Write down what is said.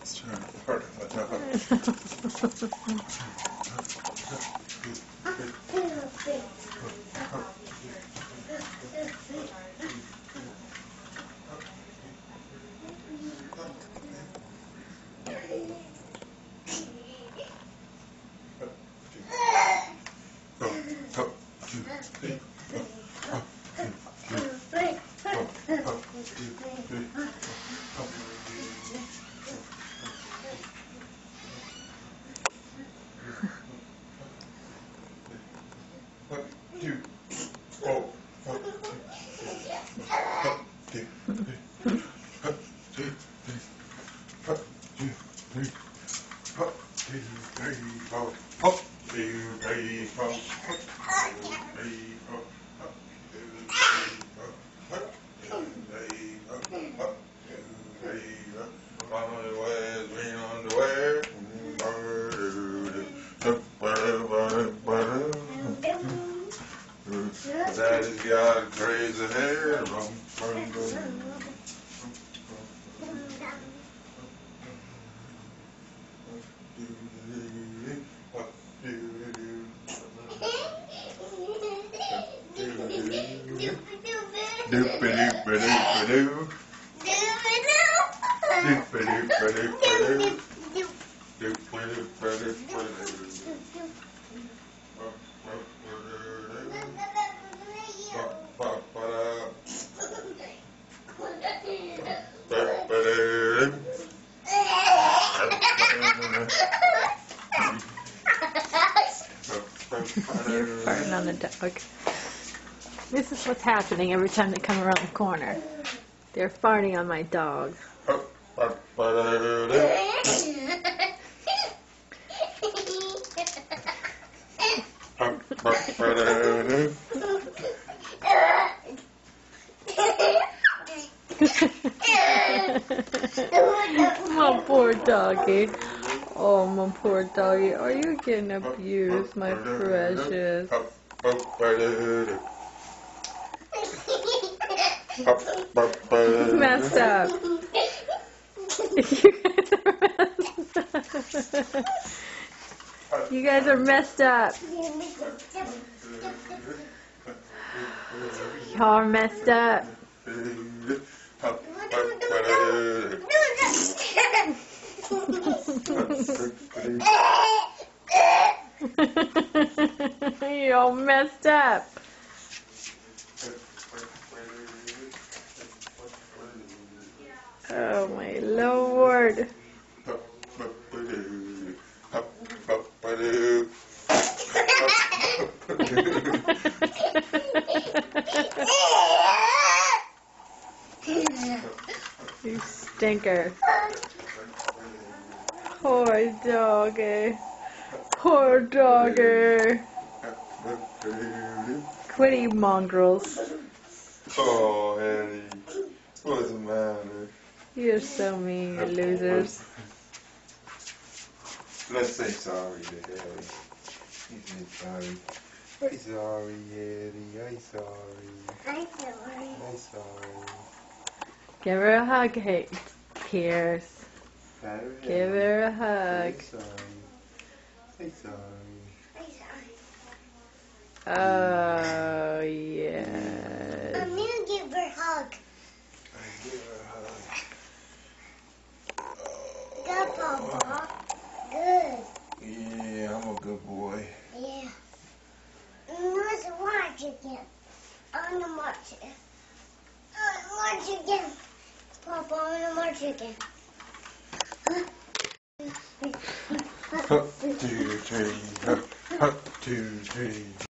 It's trying hard. Watch out. One, two, oh, one, two, one, two, three, one, two, three, one, two, three, one, two, three, four, one, two, three, four, one, two, three, four, one, two, three, four, one, two, three, four, one, two, three, four. Mama wears underwear. Daddy's got crazy hair. Doop-a-doop-a-doop-a-doo. Doop-a-doop-a-doop-a-doo. Doop-a-doop-a-doop-a-doo. Ba-ba-da. Ba-ba-doo. You're farting on the dog. This is what's happening every time they come around the corner. They're farting on my dog. My oh, poor doggy. Oh, my poor doggy. Are you getting abused, my precious? Ba-ba-da-doo. It's Ba-ba-da-doo. messed up. You guys are messed up. You guys are messed up. Up. Y'all messed up. Oh my lord. You stinker. Poor doggy. Poor doggy. Quitty mongrels. Oh, Eddie. What's the matter? You're so mean, you losers. Let's say sorry to Eddie. He said sorry. I'm sorry, Eddie. I'm sorry. I'm sorry. Give her a hug, hey, Pierce. Pat her Give head. her a hug. Say sorry. Say sorry. Oh, yes. I'm gonna give her a hug. I give her a hug. Good, Papa. Good. Yeah, I'm a good boy. Yeah. Let's watch again. I wanna watch it. I wanna watch again. Papa, I wanna watch again. One, two, three. One, two, three.